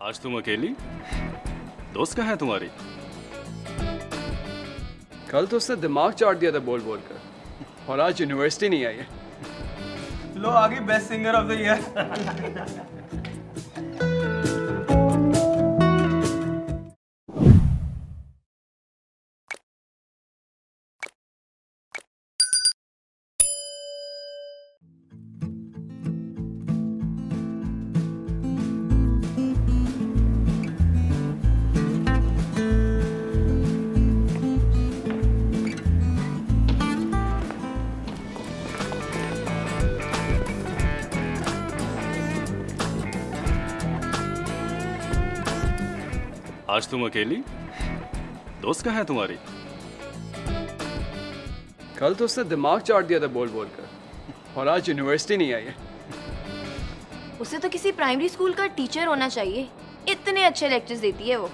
आज तुम अकेली? दोस्त कहा है तुम्हारी? कल तो उसने दिमाग चाट दिया था बोल बोल कर। और आज यूनिवर्सिटी नहीं आई है। लो आगे best singer of the year आज तुम अकेली? दोस्त कहाँ है तुम्हारी? कल तो उसने दिमाग चाट दिया था बोल बोल कर और आज यूनिवर्सिटी नहीं आई है। उसे तो किसी प्राइमरी स्कूल का टीचर होना चाहिए। इतने अच्छे लेक्चर्स देती है वो।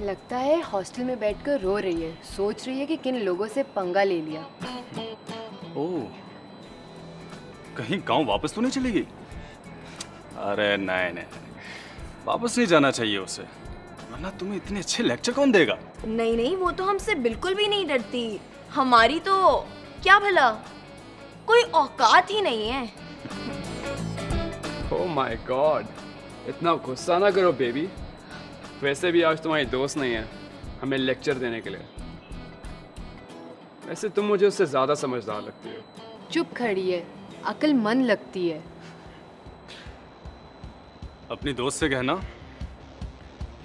लगता है हॉस्टल में बैठकर रो रही है। सोच रही है कि किन लोगों से पंगा ले लिया। ओह कहीं गाँव वापस तो नहीं चलेगी अरे नहीं नहीं। वापस नहीं जाना चाहिए उसे। वरना तुम्हें इतने अच्छे लेक्चर कौन देगा? नहीं नहीं वो तो हमसे बिल्कुल भी नहीं डरती। हमारी तो क्या भला? कोई औकात ही नहीं है। ओह माय गॉड इतना गुस्सा ना करो बेबी वैसे भी आज तुम्हारी दोस्त नहीं है हमें लेक्चर देने के लिए। वैसे तुम मुझे उससे ज़्यादा समझदार लगती हो। चुप खड़ी है अकल मन लगती है। अपनी दोस्त से कहना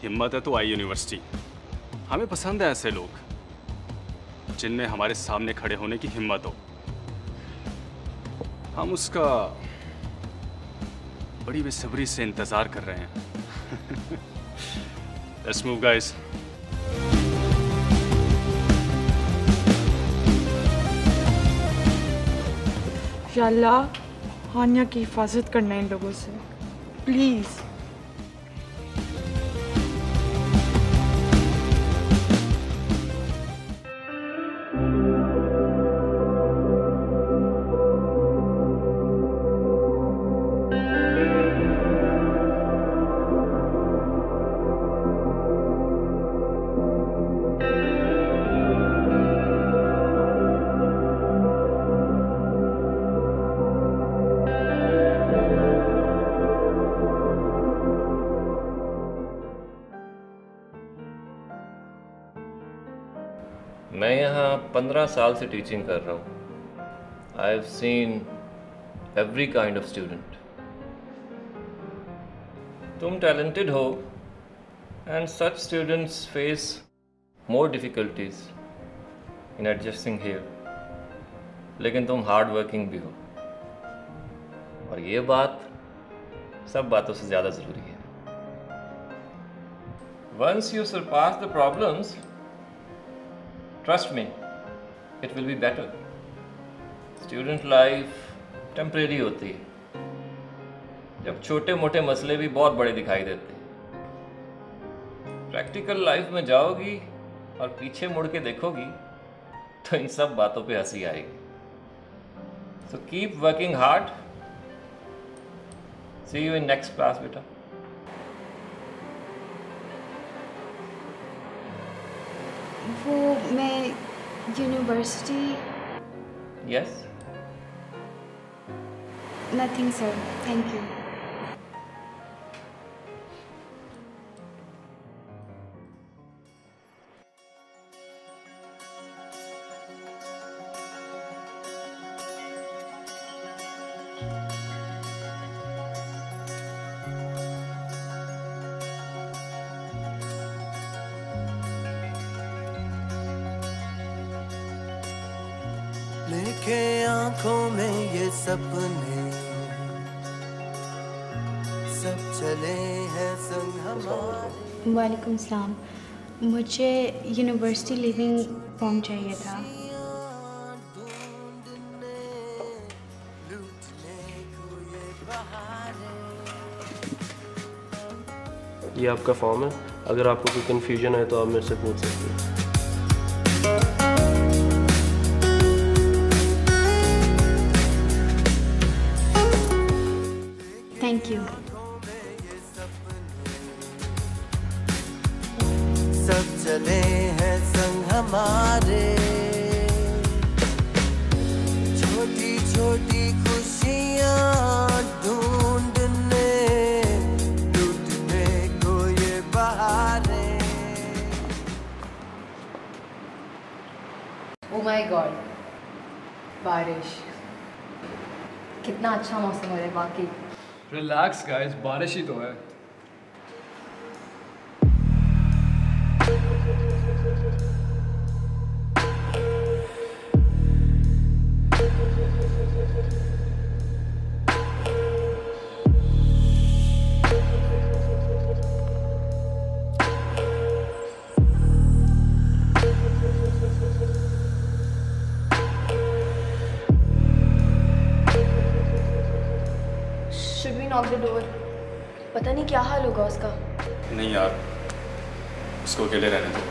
हिम्मत है तो आई यूनिवर्सिटी। हमें पसंद है ऐसे लोग, जिनमें हमारे सामने खड़े होने की हिम्मत हो। हम उसका बड़ी बेसब्री से इंतज़ार कर रहे हैं। लेट्स मूव गाइस या अल्लाह, हानिया की हिफाजत करना इन लोगों से। प्लीज़ पंद्रह साल से टीचिंग कर रहा हूँ। I have seen every kind of student तुम टैलेंटेड हो and such students face more difficulties in adjusting here लेकिन तुम हार्ड वर्किंग भी हो। और ये बात सब बातों से ज़्यादा ज़रूरी है। Once you surpass the problems trust me, it will be better. Student life temporary होती है। जब छोटे मोटे मसले भी बहुत बड़े दिखाई देते हैं। प्रैक्टिकल लाइफ में जाओगी और पीछे मुड़ के देखोगी तो इन सब बातों पे हँसी आएगी। So keep working hard see you in next class बेटा। वो मैं university yes nothing sir thank you लेके आँखों में ये सपने। सब चले हैं संग हमारे। वालेकुम सलाम। मुझे यूनिवर्सिटी लिविंग फॉर्म चाहिए था। ये आपका फॉर्म है? अगर आपको कोई कन्फ्यूज़न है तो आप मेरे से पूछ सकते हैं। थैंक यू सब चले हैं संग हमारे। छोटी छोटी खुशियाँ ढूँढने टूटने को ये बहारे ओ माय गॉड बारिश। कितना अच्छा मौसम हो रहा है बाकी। रिलैक्स गाइस बारिश ही तो है। नॉक द डोर पता नहीं क्या हाल होगा उसका। नहीं यार उसको अकेले रहने दो।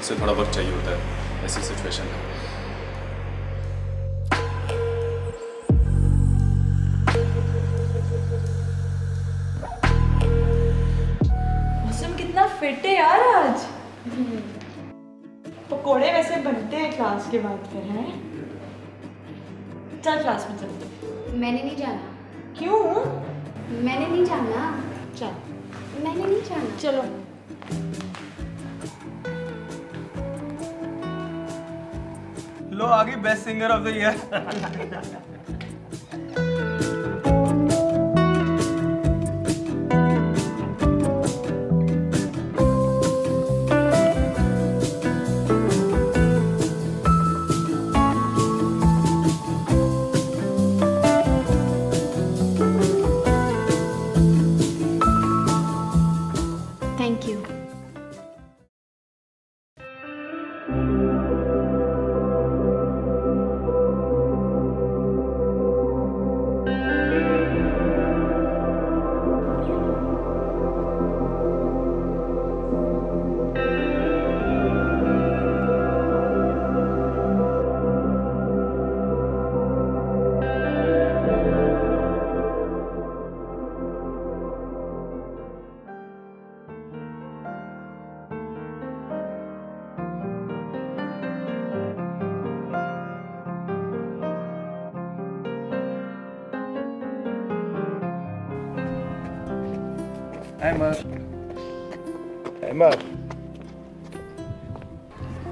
उसे थोड़ा वक्त चाहिए होता है ऐसी सिचुएशन में मौसम कितना फिट है यार आज। पकोड़े वैसे बनते हैं क्लास के बाद फिर हैं? चल क्लास में चलते मैंने नहीं जाना। क्यों? मैंने नहीं जाना चल। मैंने नहीं जाना चलो। लो आगे गई best singer of the year Ahmad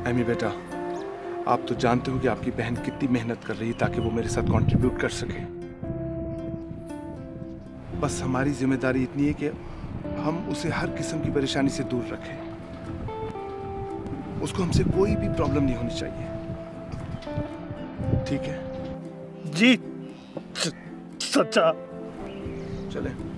Amy बेटा आप तो जानते हो कि आपकी बहन कितनी मेहनत कर रही है ताकि वो मेरे साथ कंट्रीब्यूट कर सके। बस हमारी ज़िम्मेदारी इतनी है कि हम उसे हर किस्म की परेशानी से दूर रखें। उसको हमसे कोई भी प्रॉब्लम नहीं होनी चाहिए। ठीक है? जी। सच्चा। चले।